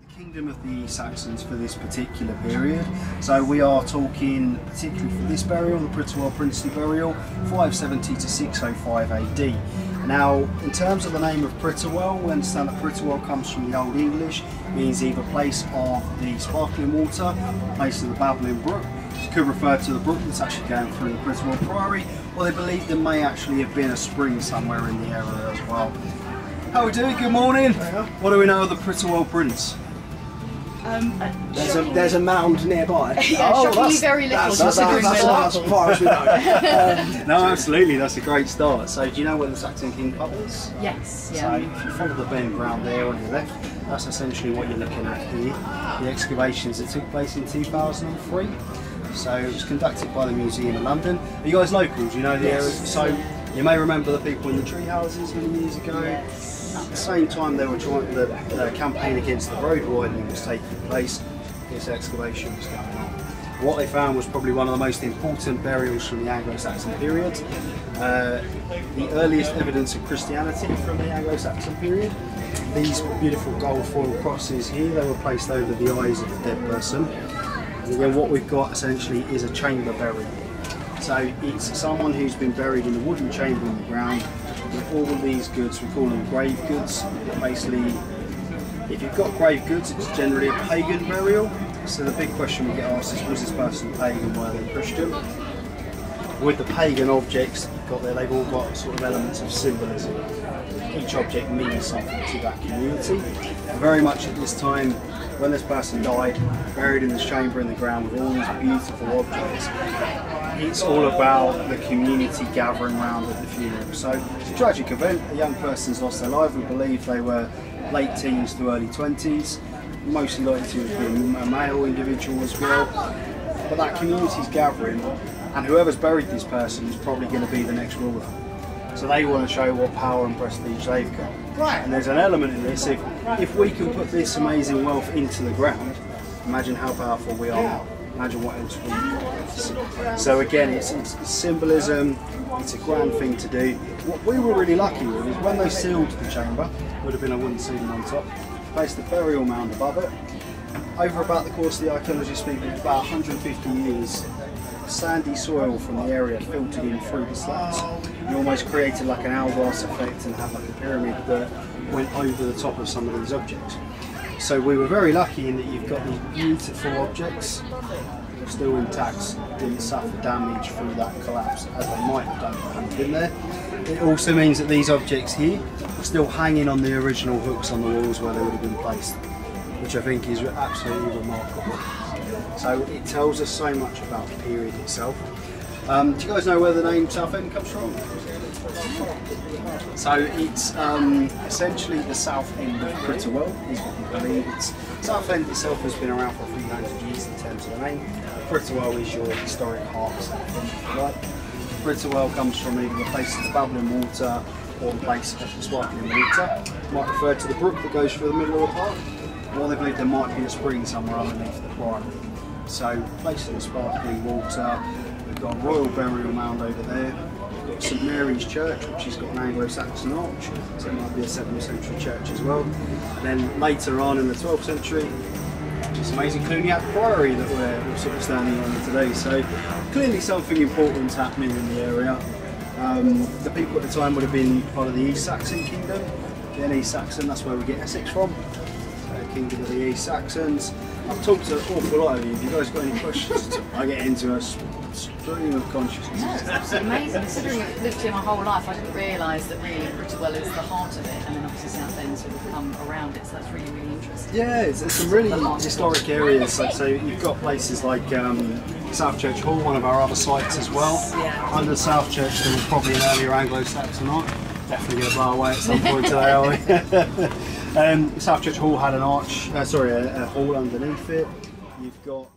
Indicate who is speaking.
Speaker 1: The kingdom of the Saxons for this particular period. So we are talking particularly for this burial, the Prittlewell princely burial, 570 to 605 AD. Now, in terms of the name of Prittlewell, we understand that Prittlewell comes from the Old English, means either place of the sparkling water, place of the babbling brook. It could refer to the brook that's actually going through the Prittlewell Priory, or they believe there may actually have been a spring somewhere in the area as well. How are we doing? Good morning. What do we know of the Prittlewell Prince?
Speaker 2: Um,
Speaker 3: There's a, there's a mound nearby.
Speaker 2: yeah,
Speaker 1: Oh,
Speaker 2: shockingly
Speaker 1: that's-
Speaker 2: very little.
Speaker 3: That's, that's,
Speaker 1: a good
Speaker 3: that's,
Speaker 1: start.
Speaker 3: that's as far as we know.
Speaker 1: No, absolutely, that's a great start. So, do you know where the Saxon King pub is?
Speaker 2: yes,
Speaker 1: So,
Speaker 2: yeah.
Speaker 1: if you follow the bend ground there on your left, that's essentially what you're looking at here. The excavations that took place in 2003. So, it was conducted by the Museum of London. Are you guys local? Do you know the area? So, you may remember the people in the tree houses many years ago. At the same time, they were trying the uh, campaign against the road widening was taking place. This excavation was going on. What they found was probably one of the most important burials from the Anglo-Saxon period. Uh, the earliest evidence of Christianity from the Anglo-Saxon period. These beautiful gold foil crosses here, they were placed over the eyes of the dead person. And again, what we've got essentially is a chamber burial. So it's someone who's been buried in a wooden chamber in the ground with all of these goods, we call them grave goods. Basically, if you've got grave goods, it's generally a pagan burial. So the big question we get asked is, was this person pagan, were they Christian? With the pagan objects you've got there, they've all got sort of elements of symbolism. Each object means something to that community. And very much at this time, when this person died, buried in this chamber in the ground with all these beautiful objects, it's all about the community gathering around at the funeral. So it's a tragic event. A young person's lost their life. We believe they were late teens to early 20s, mostly likely to have been a male individual as well. But that community's gathering, and whoever's buried this person is probably going to be the next ruler. So they want to show what power and prestige they've got. Right. And there's an element in this. If if we can put this amazing wealth into the ground, imagine how powerful we are. Imagine what else we've got. So again, it's, it's symbolism. It's a grand thing to do. What we were really lucky with is when they sealed the chamber, would have been a wooden ceiling on top. Placed the burial mound above it. Over about the course of the archaeology speaking, about 150 years, sandy soil from the area filtered in through the slats and almost created like an hourglass effect and had like a pyramid that went over the top of some of these objects. So we were very lucky in that you've got these beautiful objects still intact, didn't suffer damage through that collapse as they might have done if hadn't been there. It also means that these objects here are still hanging on the original hooks on the walls where they would have been placed, which I think is absolutely remarkable. So it tells us so much about the period itself. Um, do you guys know where the name Southend comes from? So it's um, essentially the south end of Prittlewell, is what we believe. It's, Southend itself has been around for 300 years in terms of the name. Prittlewell is your historic heart right? Prittlewell comes from either the place of the bubbling water or the place of the sparkling water. Might refer to the brook that goes through the middle of the park, or they believe there might be a spring somewhere underneath the priory. So, place of the sparkling water, we've got a royal burial mound over there, We've got St Mary's Church, which has got an Anglo-Saxon arch, so it might be a 7th century church as well. And then later on in the 12th century, this amazing Cluniac Priory that we're, we're sort of standing on today. So clearly something important's happening in the area. Um, the people at the time would have been part of the East Saxon kingdom. The East Saxon, that's where we get Essex from. Kingdom of the East Saxons. I've talked to an awful lot of you. If you guys got any questions, I get into a stream of consciousness.
Speaker 2: No, it's absolutely amazing. Considering I've lived here my whole life, I didn't realise that really Prittlewell is the heart of it, and then obviously Southend sort of come around it. So that's really, really interesting.
Speaker 1: Yeah, it's, some really historic areas. So, so you've got places like um, South Church Hall, one of our other sites as well.
Speaker 2: Yeah.
Speaker 1: Under South Church, there was probably an earlier Anglo-Saxon arch. Definitely going to blow away at some point today, are we? um, South Church Hall had an arch, uh, sorry, a, a hall underneath it. You've got